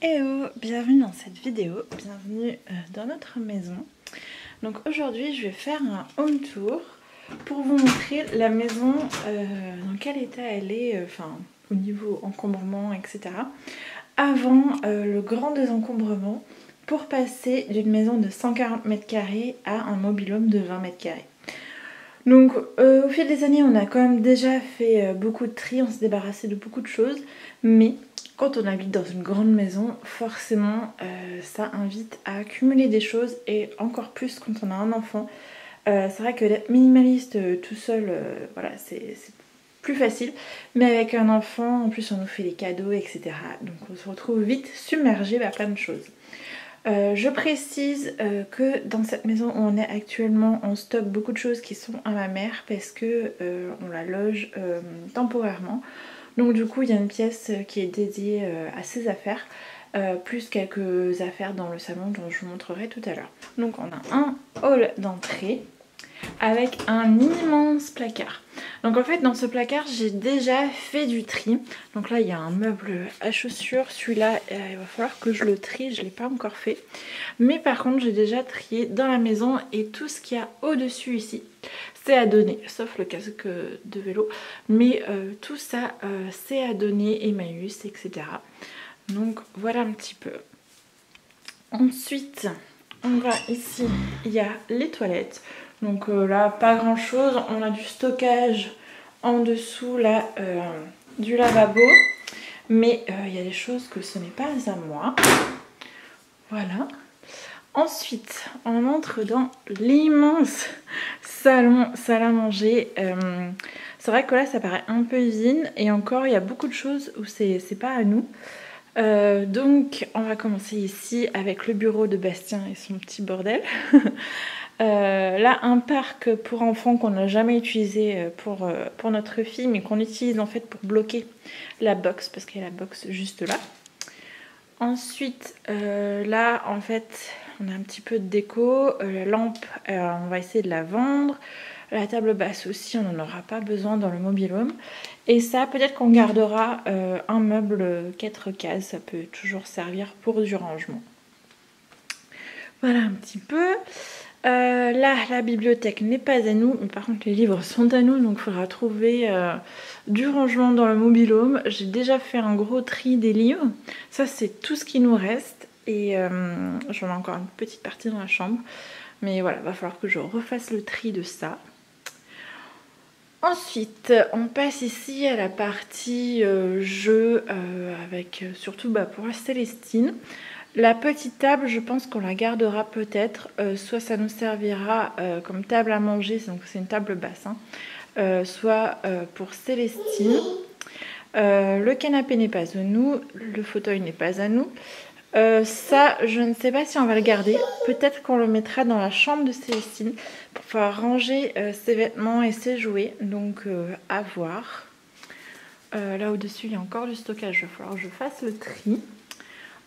Hello, bienvenue dans cette vidéo, bienvenue euh, dans notre maison. Donc aujourd'hui je vais faire un home tour pour vous montrer la maison, euh, dans quel état elle est, euh, enfin au niveau encombrement etc. Avant le grand désencombrement pour passer d'une maison de 140 mètres carrés à un mobilhome de 20 mètres carrés. Donc au fil des années on a quand même déjà fait beaucoup de tri, on s'est débarrassé de beaucoup de choses, mais quand on habite dans une grande maison, forcément, euh, ça invite à accumuler des choses et encore plus quand on a un enfant. Euh, c'est vrai que d'être minimaliste euh, tout seul, voilà, c'est plus facile. Mais avec un enfant, en plus on nous fait des cadeaux, etc. Donc on se retrouve vite submergé par plein de choses. je précise que dans cette maison où on est actuellement, on stocke beaucoup de choses qui sont à ma mère parce que on la loge temporairement. Donc du coup il y a une pièce euh, qui est dédiée euh, à ses affaires. Euh, plus quelques affaires dans le salon dont je vous montrerai tout à l'heure. Donc on a un hall d'entrée avec un immense placard. Donc en fait dans ce placard j'ai déjà fait du tri. Donc là il y a un meuble à chaussures. Celui-là il va falloir que je le trie, je ne l'ai pas encore fait. Mais par contre j'ai déjà trié dans la maison et tout ce qu'il y a au-dessus ici c'est à donner, sauf le casque de vélo. Mais euh, tout ça, euh, c'est à donner, Emmaüs, etc. Donc voilà un petit peu. Ensuite, on va ici, il y a les toilettes. Donc euh, là, pas grand chose. On a du stockage en dessous là du lavabo. Mais il y a des choses que ce n'est pas à moi. Voilà. Ensuite, on entre dans l'immense salon, salle à manger. Euh, c'est vrai que là, ça paraît un peu usine. Et encore, il y a beaucoup de choses où c'est pas à nous. Euh, donc, on va commencer ici avec le bureau de Bastien et son petit bordel. Euh, là, un parc pour enfants qu'on n'a jamais utilisé pour, pour notre fille, mais qu'on utilise en fait pour bloquer la box, parce qu'il y a la box juste là. Ensuite, là, en fait, on a un petit peu de déco. Euh, la lampe, euh, on va essayer de la vendre. La table basse aussi, on n'en aura pas besoin dans le mobilhome. Et ça, peut-être qu'on gardera euh, un meuble 4 cases. Ça peut toujours servir pour du rangement. Voilà un petit peu. Là, la bibliothèque n'est pas à nous, mais par contre les livres sont à nous, donc il faudra trouver du rangement dans le mobilhome. J'ai déjà fait un gros tri des livres. Ça, c'est tout ce qui nous reste. Et euh, j'en ai encore une petite partie dans la chambre. Mais voilà, va falloir que je refasse le tri de ça. Ensuite, on passe ici à la partie euh, jeu euh, avec surtout bah, pour Célestine. La petite table, je pense qu'on la gardera peut-être. soit ça nous servira comme table à manger, donc c'est une table basse. Hein. soit pour Célestine. le canapé n'est pas à nous, le fauteuil n'est pas à nous. Euh, ça, je ne sais pas si on va le garder. Peut-être qu'on le mettra dans la chambre de Célestine pour pouvoir ranger euh, ses vêtements et ses jouets. Donc, euh, à voir. là au-dessus, il y a encore du stockage. Il va falloir que je fasse le tri.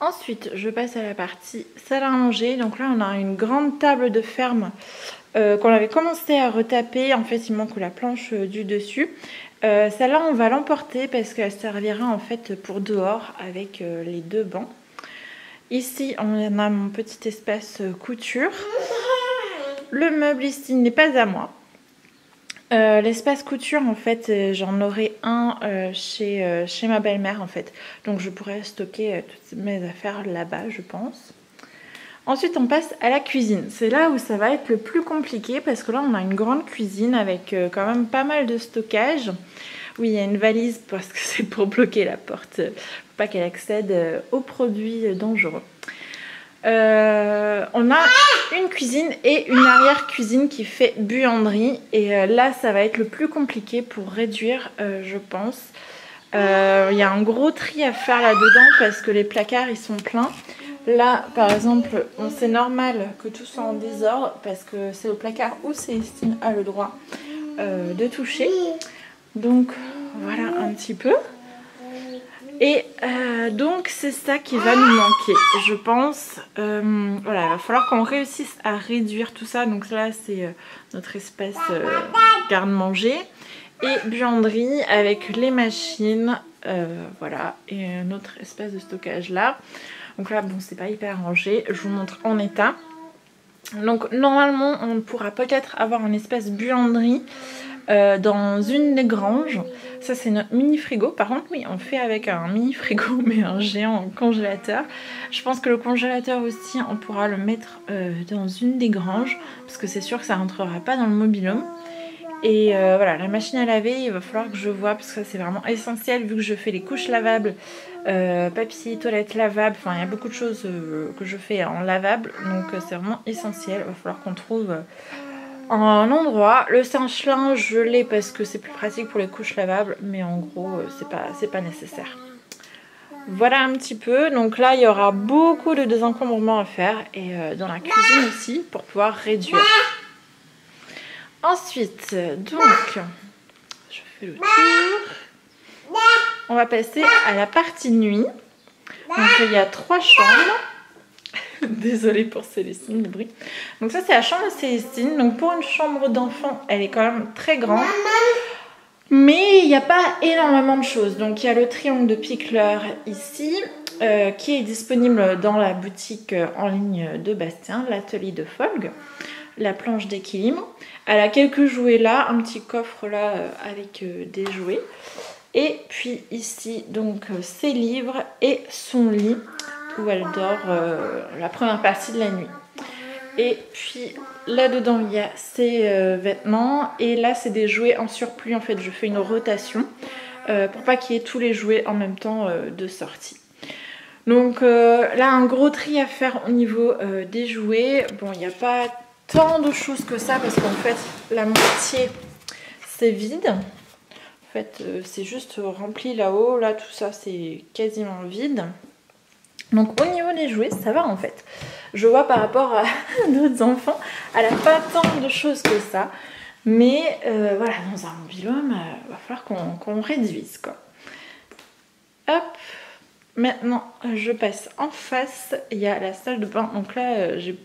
Ensuite, je passe à la partie salle à manger. Donc là, on a une grande table de ferme qu'on avait commencé à retaper. En fait, il manque la planche du dessus. Celle-là, on va l'emporter parce qu'elle servira en fait pour dehors avec les deux bancs. Ici, on a mon petit espace euh, couture. Le meuble ici n'est pas à moi. Euh, l'espace couture, en fait, euh, j'en aurai un chez, chez ma belle-mère, en fait. Donc, je pourrais stocker toutes mes affaires là-bas, je pense. Ensuite, on passe à la cuisine. C'est là où ça va être le plus compliqué parce que là, on a une grande cuisine avec quand même pas mal de stockage. Oui, il y a une valise parce que c'est pour bloquer la porte pas qu'elle accède euh, aux produits dangereux. Euh, on a une cuisine et une arrière-cuisine qui fait buanderie. Et euh, là, ça va être le plus compliqué pour réduire, je pense. Il y a un gros tri à faire là-dedans parce que les placards, ils sont pleins. Là, par exemple, c'est normal que tout soit en désordre parce que c'est le placard où Célestine a le droit de toucher. Donc, voilà un petit peu. Et euh, donc c'est ça qui va nous manquer, je pense. Euh, voilà, il va falloir qu'on réussisse à réduire tout ça. Donc là c'est euh, notre espèce garde-manger. Et buanderie avec les machines, voilà, et un autre espace de stockage là. Donc là, bon, c'est pas hyper rangé. Je vous montre en état. Donc normalement, on pourra peut-être avoir un espace buanderie dans une des granges. Ça, c'est notre mini frigo. Par contre, oui, on fait avec un mini frigo, mais un géant congélateur. Je pense que le congélateur aussi, on pourra le mettre euh, dans une des granges, parce que c'est sûr que ça rentrera pas dans le mobilhome. Et euh, voilà, la machine à laver, il va falloir que je vois parce que c'est vraiment essentiel vu que je fais les couches lavables, euh, papier, toilette lavable, enfin il y a beaucoup de choses que je fais en lavable, donc c'est vraiment essentiel. Il va falloir qu'on trouve un endroit. Le singe je l'ai parce que c'est plus pratique pour les couches lavables, mais en gros, c'est pas, pas nécessaire. Voilà un petit peu, donc là il y aura beaucoup de désencombrement à faire et dans la cuisine aussi pour pouvoir réduire. Ensuite, donc, je fais le tour. On va passer à la partie nuit. Donc, il y a trois chambres. Désolée pour Célestine, le bruit. Donc ça, c'est la chambre de Célestine. Donc pour une chambre d'enfant, elle est quand même très grande. Mais il n'y a pas énormément de choses. Donc il y a le triangle de Pickler ici, euh, qui est disponible dans la boutique en ligne de Bastien, l'atelier de Folg la planche d'équilibre. Elle a quelques jouets là, un petit coffre là euh, avec euh, des jouets. Et puis ici, donc euh, ses livres et son lit elle dort la première partie de la nuit. Et puis là-dedans, il y a ses vêtements. Et là, c'est des jouets en surplus. En fait, je fais une rotation pour pas qu'il y ait tous les jouets en même temps de sortie. Donc là, un gros tri à faire au niveau des jouets. Bon, il n'y a pas tant de choses que ça parce qu'en fait la moitié c'est vide. En fait euh, c'est juste rempli là-haut. Là tout ça c'est quasiment vide. Donc au niveau des jouets ça va en fait. Je vois par rapport à d'autres enfants, elle a pas tant de choses que ça. Mais euh, voilà, dans un mobilhome, il euh, va falloir qu'on réduise quoi. Hop, maintenant je passe en face, il y a la salle de bain. Donc là j'ai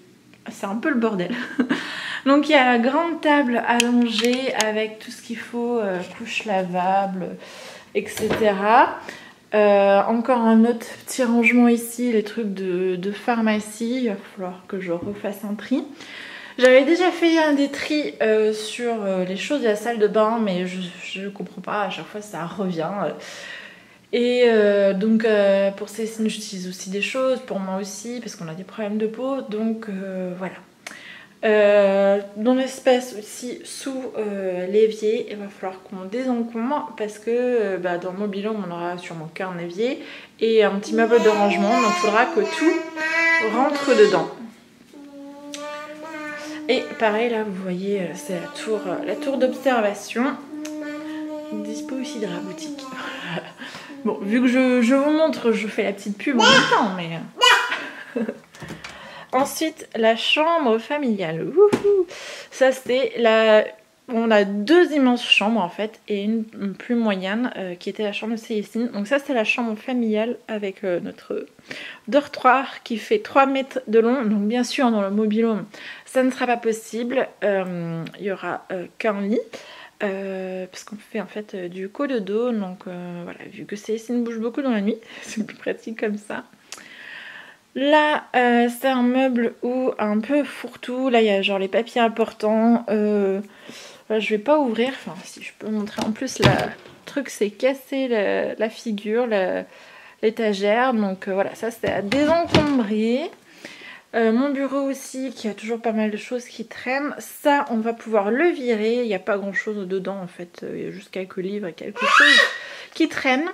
c'est un peu le bordel. Donc il y a la grande table allongée avec tout ce qu'il faut, euh, couche lavable, etc. Euh, encore un autre petit rangement ici, les trucs de, pharmacie. Il va falloir que je refasse un tri. J'avais déjà fait un des tris euh, sur les choses de la salle de bain, mais je ne comprends pas, à chaque fois ça revient. Et euh, donc euh, pour Cécile, j'utilise aussi des choses, pour moi aussi, parce qu'on a des problèmes de peau. Donc euh, dans l'espace aussi sous l'évier, il va falloir qu'on désencombre parce que bah, dans le mobilhome, on aura sûrement qu'un évier et un petit meuble de rangement. Donc il faudra que tout rentre dedans. Et pareil, là, vous voyez, c'est la tour, la tour d'observation. Dispo aussi dans la boutique. Bon, vu que je, vous montre, je fais la petite pub en même temps, mais... Euh. Ensuite, la chambre familiale. Ça, c'est la... On a deux immenses chambres en fait et une plus moyenne euh, qui était la chambre de Célestine. Donc ça c'est la chambre familiale avec euh, notre dortoir qui fait 3 mètres de long. Donc bien sûr dans le mobilhome ça ne sera pas possible. Il y aura qu'un lit. Euh, parce qu'on fait en fait euh, du du dos donc euh, voilà, vu que Célestine bouge beaucoup dans la nuit, c'est plus pratique comme ça. Là, c'est un meuble où un peu fourre-tout. Là, il y a genre les papiers importants. je vais pas ouvrir. Enfin, si je peux montrer. En plus, le truc s'est cassé la, figure, l'étagère. Donc voilà, ça c'est à désencombrer. Euh, mon bureau aussi qui a toujours pas mal de choses qui traînent. Ça, on va pouvoir le virer. Il n'y a pas grand chose dedans en fait. Il y a juste quelques livres et quelque chose qui traînent.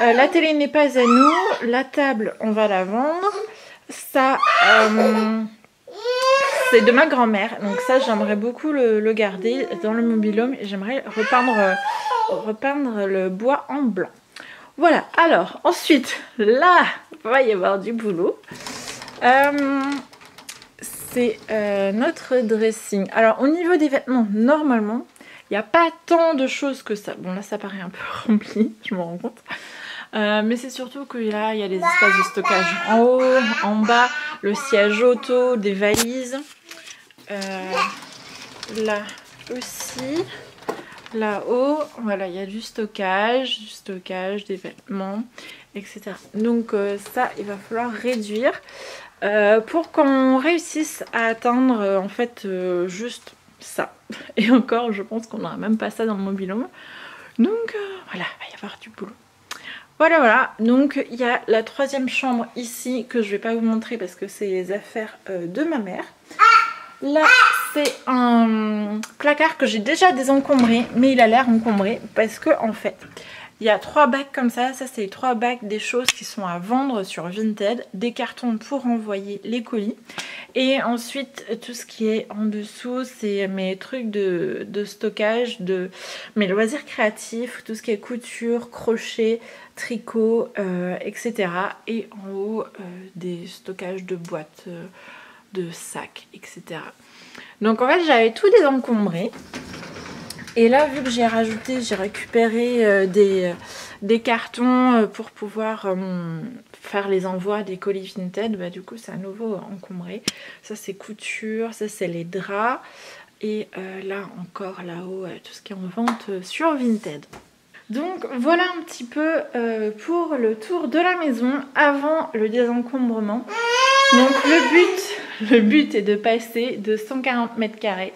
Euh, la télé n'est pas à nous. La table, on va la vendre. Ça, euh, c'est de ma grand-mère. Donc ça, j'aimerais beaucoup le, garder dans le mobilhome. J'aimerais repeindre, repeindre le bois en blanc. Voilà. Alors, ensuite, là, il va y avoir du boulot. Euh, c'est euh, notre dressing. Alors au niveau des vêtements, normalement, il n'y a pas tant de choses que ça. Bon là ça paraît un peu rempli, je me rends compte. Euh, mais c'est surtout que là il y a des espaces de stockage en haut, en bas, le siège auto, des valises. là aussi. Là-haut, voilà, il y a du stockage, du stockage, des vêtements, etc. Donc euh, ça, il va falloir réduire euh, pour qu'on réussisse à atteindre euh, en fait juste ça. Et encore, je pense qu'on n'aura même pas ça dans le mobilhome. Donc voilà, il va y avoir du boulot. Voilà, voilà. Donc il y a la troisième chambre ici que je ne vais pas vous montrer parce que c'est les affaires de ma mère. Là, c'est un placard que j'ai déjà désencombré, mais il a l'air encombré parce que en fait, il y a trois bacs comme ça. Ça, c'est les trois bacs des choses qui sont à vendre sur Vinted. Des cartons pour envoyer les colis. Et ensuite, tout ce qui est en dessous, c'est mes trucs de, stockage, de mes loisirs créatifs, tout ce qui est couture, crochet, tricot, euh, etc. Et en haut, euh, des stockages de boîtes. Euh, de sacs, etc. Donc en fait j'avais tout désencombré. Et là vu que j'ai rajouté, j'ai récupéré euh, des, des, cartons euh, pour pouvoir euh, faire les envois des colis Vinted, bah, du coup c'est à nouveau encombré. Ça c'est couture, ça c'est les draps. Et là encore là-haut tout ce qui est en vente sur Vinted. Donc voilà un petit peu pour le tour de la maison avant le désencombrement. Donc le but, le but est de passer de 140 mètres carrés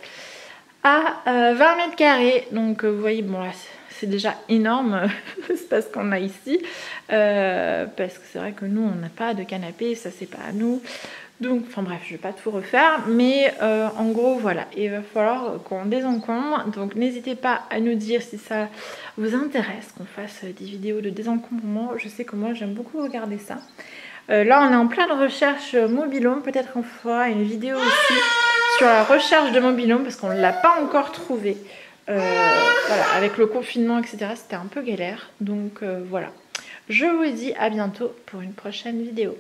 à 20 euh, mètres carrés. Donc euh, vous voyez, bon là c'est déjà énorme ce qu'on a ici. Euh, parce que c'est vrai que nous on n'a pas de canapé, ça c'est pas à nous. Donc, enfin bref, je vais pas tout refaire, mais en gros, voilà, il va falloir qu'on désencombre. Donc, n'hésitez pas à nous dire si ça vous intéresse qu'on fasse des vidéos de désencombrement. Je sais que moi, j'aime beaucoup regarder ça. Euh, là, on est en pleine recherche mobilhome. Peut-être qu'on fera une vidéo aussi sur la recherche de mobilhome parce qu'on ne l'a pas encore trouvé. Euh, avec le confinement, etc. C'était un peu galère. Donc euh, voilà. Je vous dis à bientôt pour une prochaine vidéo.